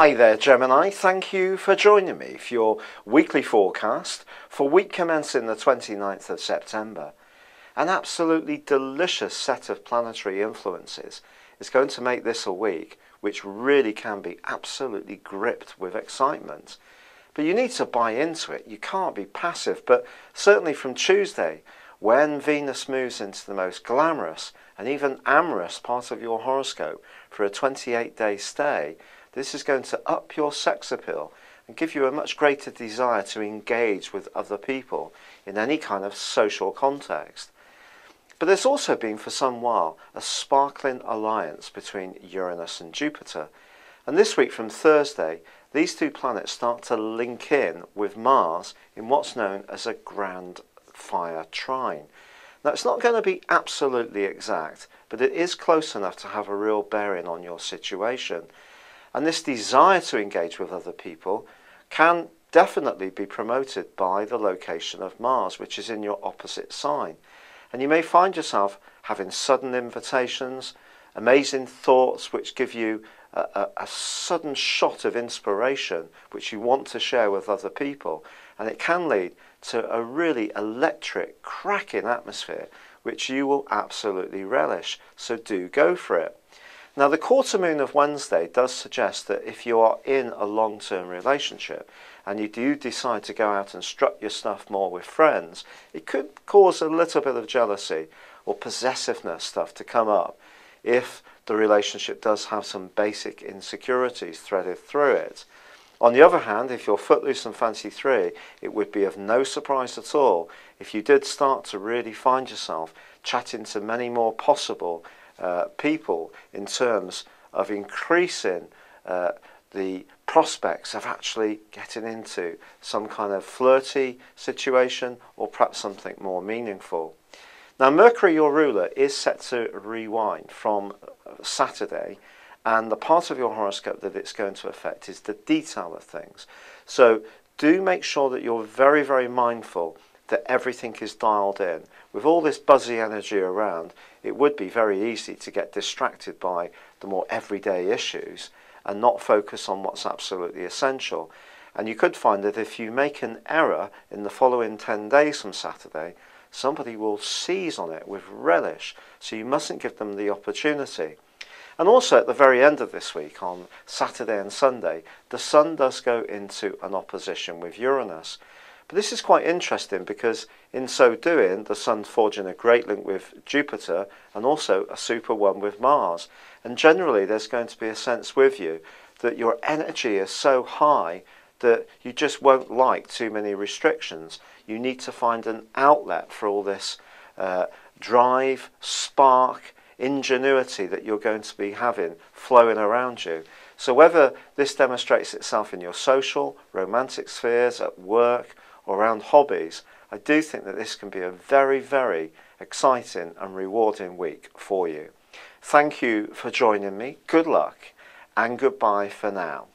Hi there, Gemini. Thank you for joining me for your weekly forecast for week commencing the 29th of September. An absolutely delicious set of planetary influences is going to make this a week which really can be absolutely gripped with excitement. But you need to buy into it. You can't be passive. But certainly from Tuesday, when Venus moves into the most glamorous and even amorous part of your horoscope for a 28 day stay, this is going to up your sex appeal and give you a much greater desire to engage with other people in any kind of social context. But there's also been for some while a sparkling alliance between Uranus and Jupiter. And this week from Thursday, these two planets start to link in with Mars in what's known as a grand fire trine. Now, it's not going to be absolutely exact, but it is close enough to have a real bearing on your situation. And this desire to engage with other people can definitely be promoted by the location of Mars, which is in your opposite sign. And you may find yourself having sudden invitations, amazing thoughts which give you a, a, a, sudden shot of inspiration which you want to share with other people. And it can lead to a really electric, cracking atmosphere which you will absolutely relish. So do go for it. Now, the quarter moon of Wednesday does suggest that if you are in a long term relationship, and you do decide to go out and strut your stuff more with friends, it could cause a little bit of jealousy or possessiveness stuff to come up if the relationship does have some basic insecurities threaded through it. On the other hand, if you're footloose and fancy free, it would be of no surprise at all if you did start to really find yourself chatting to many more possible uh, people in terms of increasing uh, the prospects of actually getting into some kind of flirty situation or perhaps something more meaningful. Now, Mercury, your ruler, is set to rewind from Saturday, and the part of your horoscope that it's going to affect is the detail of things. So, do make sure that you're very, very mindful that everything is dialed in. With all this buzzy energy around, it would be very easy to get distracted by the more everyday issues and not focus on what's absolutely essential. And you could find that if you make an error in the following 10 days from Saturday, somebody will seize on it with relish. So you mustn't give them the opportunity. And also at the very end of this week, on Saturday and Sunday, the Sun does go into an opposition with Uranus. But this is quite interesting because in so doing, the Sun's forging a great link with Jupiter and also a super one with Mars. And generally, there's going to be a sense with you that your energy is so high that you just won't like too many restrictions. You need to find an outlet for all this uh, drive, spark, ingenuity that you're going to be having flowing around you. So, whether this demonstrates itself in your social, romantic spheres, at work, or around hobbies, I do think that this can be a very, very exciting and rewarding week for you. Thank you for joining me. Good luck and goodbye for now.